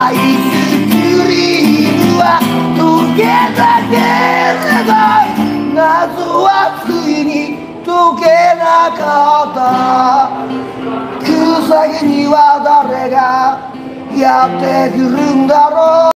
アイスクリームは溶けたけれど謎はついに溶けなかった。クサギには誰がやってくるんだろう。